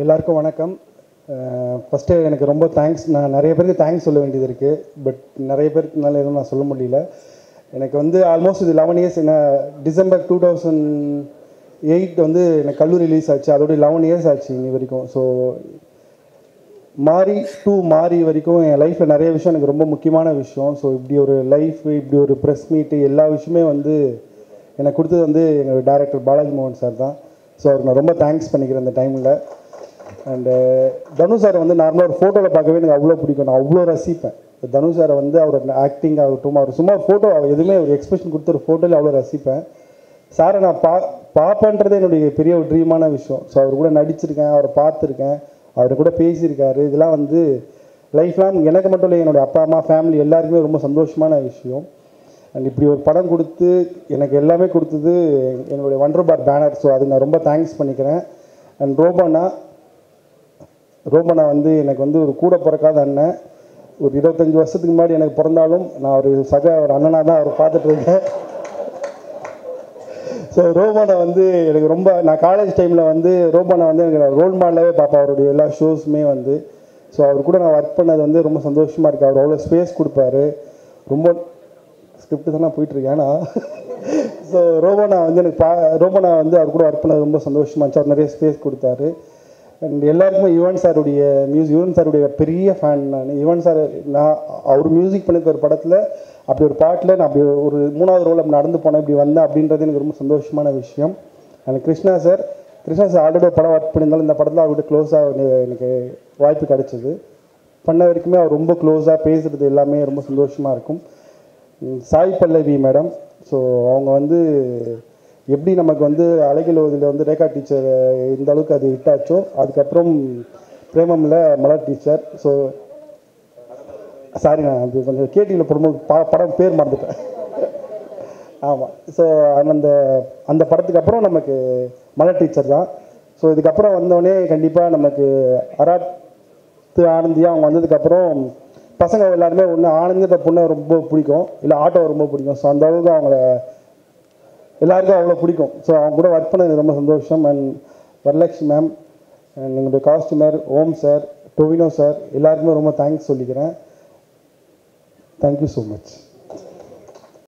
எல்லாருக்கும் வணக்கம். ஃபஸ்ட்டு எனக்கு ரொம்ப தேங்க்ஸ் நான் நிறைய பேருக்கு தேங்க்ஸ் சொல்ல வேண்டியது இருக்குது பட் நிறைய பேருக்குனால எதுவும் நான் சொல்ல முடியல. எனக்கு வந்து ஆல்மோஸ்ட் இது லெவன் இயர்ஸ் என்ன டிசம்பர் டூ தௌசண்ட் எயிட் வந்து எனக்கு கல்லூரி ரிலீஸ் ஆச்சு. அதோட லெவன் இயர்ஸ் ஆச்சு இனி வரைக்கும். ஸோ மாறி டூ மாறி வரைக்கும் என் லைஃப்பில் நிறைய விஷயம் எனக்கு ரொம்ப முக்கியமான விஷயம். ஸோ இப்படி ஒரு லைஃப் இப்படி ஒரு ப்ரெஸ் மீட்டு எல்லா விஷயமே வந்து எனக்கு கொடுத்தது வந்து எங்கள் டேரக்டர் பாலாஜி மோகன் சார் தான். ஸோ அவருக்கு நான் ரொம்ப தேங்க்ஸ் பண்ணிக்கிறேன் இந்த டைமில் அண்டு uh, தனு சார் வந்து நார்மலாக ஒரு ஃபோட்டோவில் பார்க்கவே எனக்கு அவ்வளோ பிடிக்கும். நான் அவ்வளோ ரசிப்பேன். தனு சாரை வந்து அவரோட ஆக்டிங் ஆகட்டும் அவர் சும்மா ஃபோட்டோ எதுவுமே ஒரு எக்ஸ்பிரஷன் கொடுத்த ஒரு ஃபோட்டோவில் அவ்வளோ ரசிப்பேன். சாரை நான் பா பார்ப்பேன்றதே என்னுடைய பெரிய ஒரு ட்ரீமான விஷயம். ஸோ அவர் கூட நடிச்சிருக்கேன் அவரை பார்த்துருக்கேன் அவர் கூட பேசியிருக்காரு. இதெல்லாம் வந்து லைஃப் லாங் எனக்கு மட்டும் இல்லை என்னுடைய அப்பா அம்மா ஃபேமிலி எல்லாருக்குமே ரொம்ப சந்தோஷமான விஷயம். அண்ட் இப்படி ஒரு படம் கொடுத்து எனக்கு எல்லாமே கொடுத்தது என்னுடைய ஒண்டர் பார் பேனர் ஸோ அது நான் ரொம்ப தேங்க்ஸ் பண்ணிக்கிறேன். அண்ட் ரோபனா ரோபனா வந்து எனக்கு வந்து ஒரு கூட பிறக்காத அண்ணன். ஒரு இருபத்தஞ்சி வருஷத்துக்கு முன்னாடி எனக்கு பிறந்தாலும் நான் ஒரு சக ஒரு அண்ணனாக தான் அவர் பார்த்துட்ருக்கேன் ஸோ ரோபனை வந்து எனக்கு ரொம்ப நான் காலேஜ் டைமில் வந்து ரோபனை வந்து எனக்கு ரோல் மாடலாகவே பார்ப்பேன். அவருடைய எல்லா ஷோஸுமே வந்து. ஸோ அவர் கூட நான் ஒர்க் பண்ணது வந்து ரொம்ப சந்தோஷமாக இருக்குது அவர் அவ்வளோ ஸ்பேஸ் கொடுப்பாரு. ரொம்ப ஸ்கிரிப்ட் தான் போயிட்டுருக்கேன் ஏன்னா ஸோ ரோபோனா வந்து எனக்கு பா ரோபோனா வந்து அவர் கூட ஒர்க் பண்ண ரொம்ப சந்தோஷமாக இருந்துச்சு. அவர் நிறைய ஸ்பேஸ் கொடுத்தாரு. அண்ட் எல்லாருக்குமே யுவன் சாருடைய மியூசிக் யுவன் சாருடைய பெரிய ஃபேன் நான். யுவன் சார் நான் அவர் மியூசிக் பண்ணிருக்க ஒரு படத்தில் அப்படி ஒரு பாட்டில் நான் அப்படி ஒரு மூணாவது ரோல் அப்படி நடந்து போனேன் இப்படி வந்தேன் அப்படின்றது எனக்கு ரொம்ப சந்தோஷமான விஷயம். And Krishna sir Krishna sir already படம் ஒர்க் பண்ணியிருந்தாலும் இந்த படத்தில் அவர்கிட்ட க்ளோஸாக எனக்கு வாய்ப்பு கிடைச்சிது. பண்ண வரைக்குமே அவர் ரொம்ப க்ளோஸாக பேசுகிறது எல்லாமே ரொம்ப சந்தோஷமாக இருக்கும். சாய் பல்லவி மேடம். ஸோ அவங்க வந்து எப்படி நமக்கு வந்து அழகிலோதில் வந்து ரேகா டீச்சர் இந்த அளவுக்கு அது ஹிட் ஆச்சோ அதுக்கப்புறம் பிரேமமில் மலர் டீச்சர் ஸோ சாரி நான் அது கொஞ்சம் கேட்டியில் போடும்போது ப படம் பேர் மறந்துட்டேன். ஆமாம் ஸோ அந்த அந்த படத்துக்கு அப்புறம் நமக்கு மலர் டீச்சர் தான். ஸோ இதுக்கப்புறம் வந்தோடனே கண்டிப்பாக நமக்கு அராத்து ஆனந்தியா அவங்க வந்ததுக்கப்புறம் பசங்க எல்லாருமே ஒன்று ஆனந்த பொண்ணை ரொம்ப பிடிக்கும். இல்லை ஆட்டோ ரொம்ப பிடிக்கும். ஸோ அந்த அளவுக்கு அவங்கள எல்லாருக்கும் அவ்வளோ பிடிக்கும். ஸோ அவங்க கூட ஒர்க் பண்ணது ரொம்ப சந்தோஷம். அண்ட் வரலக்ஷ்மி மேம் அண்ட் எங்களுடைய costumer Om sir Tovino sir எல்லாருக்குமே ரொம்ப தேங்க்ஸ் சொல்லிக்கிறேன். Thank you so much